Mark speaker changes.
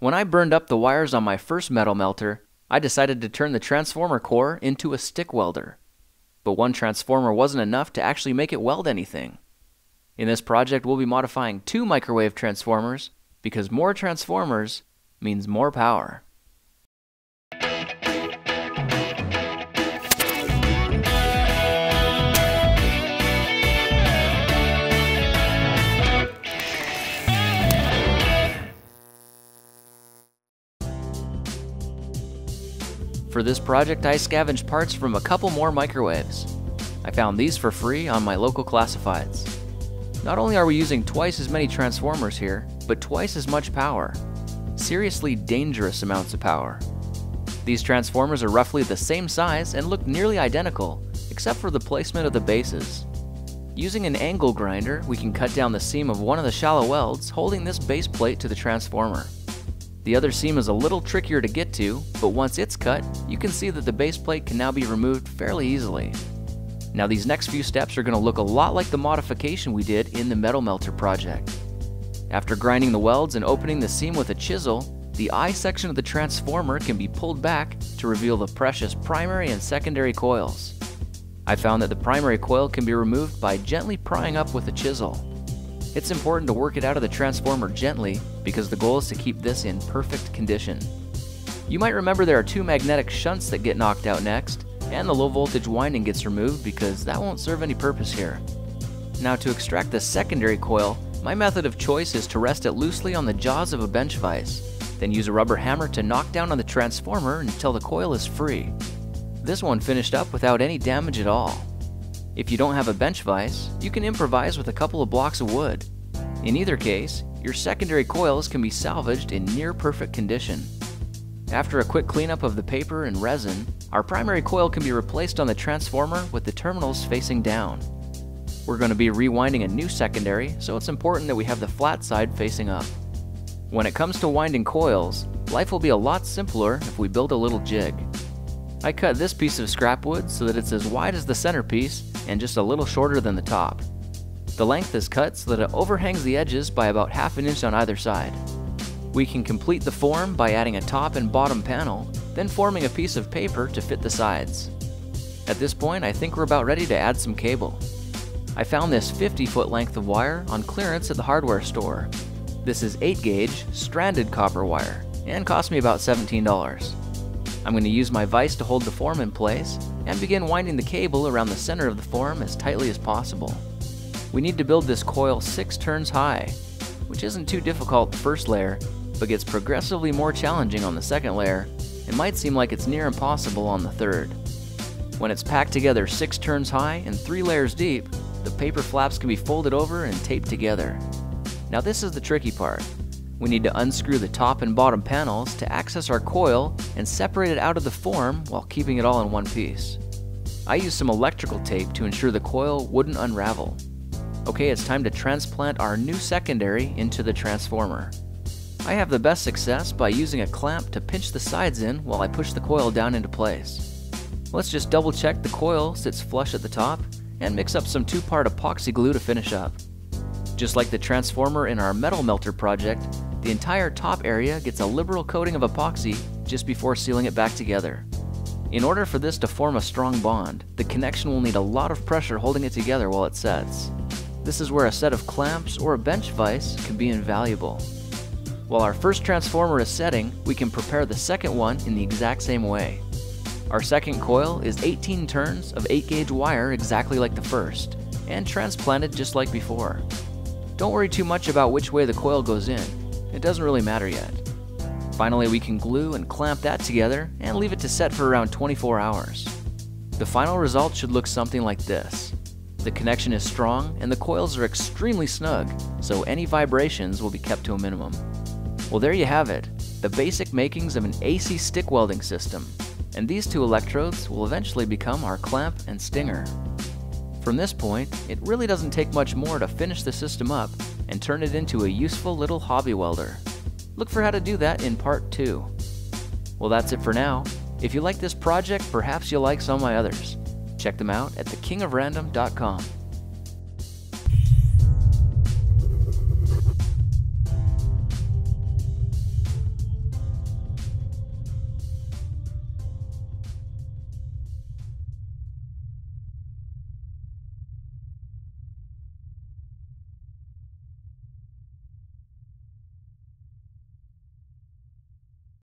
Speaker 1: When I burned up the wires on my first metal melter, I decided to turn the transformer core into a stick welder. But one transformer wasn't enough to actually make it weld anything. In this project, we'll be modifying two microwave transformers because more transformers means more power. For this project, I scavenged parts from a couple more microwaves. I found these for free on my local classifieds. Not only are we using twice as many transformers here, but twice as much power. Seriously dangerous amounts of power. These transformers are roughly the same size and look nearly identical, except for the placement of the bases. Using an angle grinder, we can cut down the seam of one of the shallow welds holding this base plate to the transformer. The other seam is a little trickier to get to, but once it's cut, you can see that the base plate can now be removed fairly easily. Now these next few steps are going to look a lot like the modification we did in the metal melter project. After grinding the welds and opening the seam with a chisel, the I section of the transformer can be pulled back to reveal the precious primary and secondary coils. I found that the primary coil can be removed by gently prying up with a chisel. It's important to work it out of the transformer gently because the goal is to keep this in perfect condition. You might remember there are two magnetic shunts that get knocked out next, and the low voltage winding gets removed because that won't serve any purpose here. Now to extract the secondary coil, my method of choice is to rest it loosely on the jaws of a bench vise, then use a rubber hammer to knock down on the transformer until the coil is free. This one finished up without any damage at all. If you don't have a bench vise, you can improvise with a couple of blocks of wood. In either case, your secondary coils can be salvaged in near perfect condition. After a quick cleanup of the paper and resin, our primary coil can be replaced on the transformer with the terminals facing down. We're going to be rewinding a new secondary, so it's important that we have the flat side facing up. When it comes to winding coils, life will be a lot simpler if we build a little jig. I cut this piece of scrap wood so that it's as wide as the centerpiece and just a little shorter than the top. The length is cut so that it overhangs the edges by about half an inch on either side. We can complete the form by adding a top and bottom panel, then forming a piece of paper to fit the sides. At this point, I think we're about ready to add some cable. I found this 50 foot length of wire on clearance at the hardware store. This is 8 gauge, stranded copper wire, and cost me about $17. I'm going to use my vise to hold the form in place and begin winding the cable around the center of the form as tightly as possible. We need to build this coil 6 turns high, which isn't too difficult the first layer, but gets progressively more challenging on the second layer and might seem like it's near impossible on the third. When it's packed together 6 turns high and 3 layers deep, the paper flaps can be folded over and taped together. Now this is the tricky part. We need to unscrew the top and bottom panels to access our coil and separate it out of the form while keeping it all in one piece. I used some electrical tape to ensure the coil wouldn't unravel. Okay, it's time to transplant our new secondary into the transformer. I have the best success by using a clamp to pinch the sides in while I push the coil down into place. Let's just double check the coil sits flush at the top and mix up some two-part epoxy glue to finish up. Just like the transformer in our metal melter project, the entire top area gets a liberal coating of epoxy just before sealing it back together. In order for this to form a strong bond, the connection will need a lot of pressure holding it together while it sets. This is where a set of clamps or a bench vise can be invaluable. While our first transformer is setting, we can prepare the second one in the exact same way. Our second coil is 18 turns of 8 gauge wire exactly like the first, and transplanted just like before. Don't worry too much about which way the coil goes in, it doesn't really matter yet. Finally, we can glue and clamp that together and leave it to set for around 24 hours. The final result should look something like this. The connection is strong and the coils are extremely snug, so any vibrations will be kept to a minimum. Well, there you have it, the basic makings of an AC stick welding system. And these two electrodes will eventually become our clamp and stinger. From this point, it really doesn't take much more to finish the system up and turn it into a useful little hobby welder. Look for how to do that in part 2. Well, that's it for now. If you like this project, perhaps you'll like some of my others. Check them out at thekingofrandom.com.